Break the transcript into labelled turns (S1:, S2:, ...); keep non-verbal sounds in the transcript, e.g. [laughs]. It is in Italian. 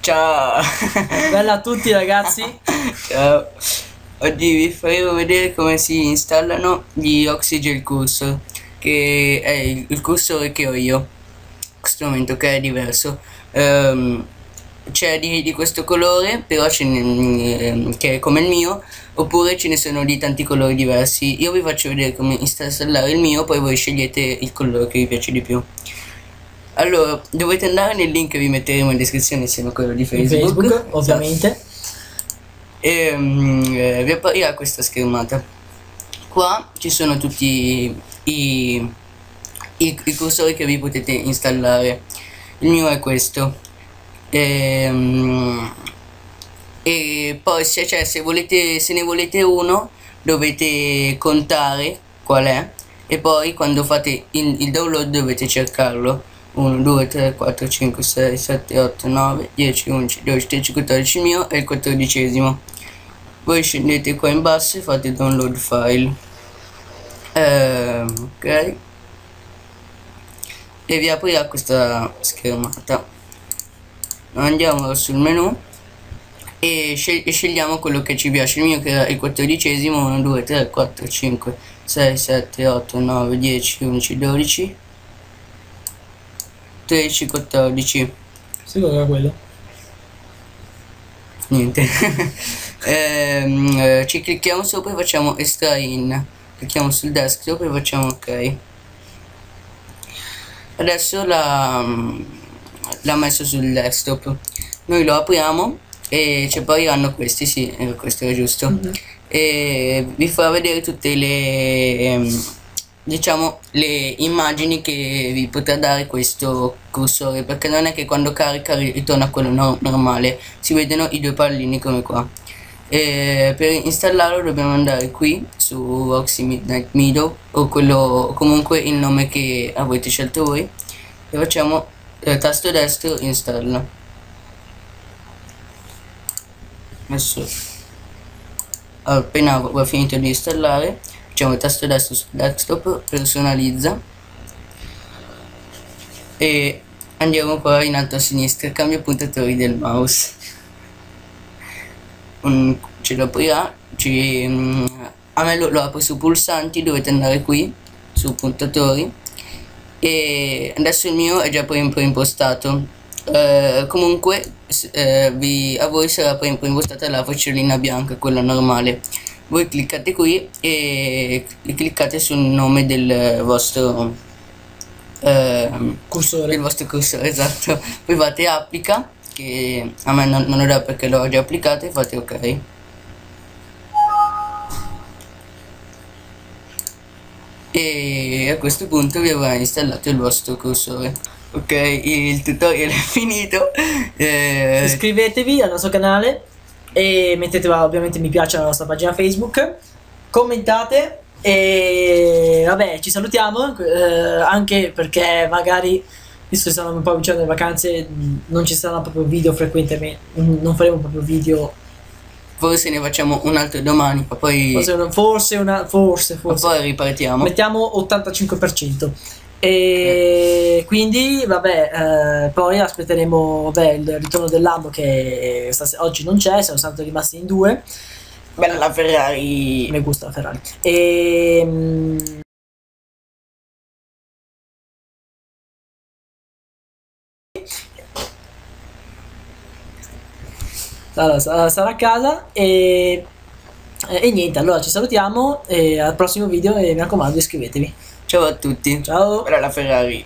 S1: Ciao!
S2: Bella a tutti ragazzi!
S1: Ciao! Oggi vi faremo vedere come si installano gli Oxygel Cursor, che è il, il cursore che ho io, in questo momento, che è diverso. Um, c'è di, di, questo colore, però ce ne, ehm, che è come il mio, oppure ce ne sono di tanti colori diversi. Io vi faccio vedere come installare il mio, poi voi scegliete il colore che vi piace di più. Allora, dovete andare nel link che vi metteremo in descrizione insieme a quello di Facebook.
S2: Facebook ovviamente.
S1: E um, eh, vi apparirà questa schermata. Qua ci sono tutti i, i, i cursori che vi potete installare. Il mio è questo. E, um, e poi se, cioè, se, volete, se ne volete uno dovete contare qual è e poi quando fate il, il download dovete cercarlo 1, 2, 3, 4, 5, 6, 7, 8, 9, 10, 11, 12, 13, 14 il mio è il quattordicesimo. Voi scendete qua in basso e fate download file. Ehm, ok. E vi aprirà questa schermata. Andiamo sul menu e, scegliamo quello che ci piace. Il mio che era il quattordicesimo 1, 2, 3, 4, 5, 6, 7, 8, 9, 10, 11, 12 13, 14.
S2: Secondo era quello.
S1: Niente. [laughs] ehm, eh, ci clicchiamo sopra e facciamo extra in. Clicchiamo sul desktop e facciamo ok. Adesso l'ha messo sul desktop. Noi lo apriamo e ci appariranno questi, sì, eh, questo è giusto. Mm -hmm. E vi farà vedere tutte le... Ehm, diciamo le immagini che vi potrà dare questo cursore perché non è che quando carica ritorna quello no normale si vedono i due pallini come qua. E per installarlo dobbiamo andare qui su Oxy Midnight Meadow o quello comunque il nome che avete scelto voi e facciamo eh, tasto destro installa. Adesso appena ho finito di installare facciamo il tasto destro sul desktop personalizza. E andiamo qua in alto a sinistra cambia puntatori del mouse. Um, ce lo aprirà ci, um, a me lo, lo apro su pulsanti dovete andare qui su puntatori. E adesso il mio è già preimpostato uh, comunque uh, vi, a voi sarà preimpostata la vocellina bianca quella normale voi cliccate qui e cliccate sul nome del vostro
S2: eh, cursore.
S1: del vostro cursore [laughs] esatto. Poi fate applica che a me non, non lo dà perché l'ho già applicato e fate ok. E a questo punto vi avrà installato il vostro cursore. Ok il tutorial è finito.
S2: Eh... iscrivetevi al nostro canale e mettete ovviamente mi piace alla nostra pagina Facebook, commentate e vabbè ci salutiamo eh, anche perché magari visto che stanno un po' avvicinando le vacanze non ci saranno proprio video frequentemente, non faremo proprio video
S1: Forse ne facciamo un altro domani, ma poi.
S2: Forse, una, forse, forse, forse.
S1: Ma poi ripartiamo.
S2: Mettiamo 85%. E eh. quindi, vabbè, eh, poi aspetteremo vabbè, il ritorno del Lambo che oggi non c'è, siamo stati rimasti in due.
S1: Bella la Ferrari.
S2: Mi gusta la Ferrari. E, mm, Allora, sarà a casa e, e niente, allora ci salutiamo e al prossimo video e mi raccomando iscrivetevi.
S1: Ciao a tutti.
S2: Ciao.
S1: Ora la Ferrari.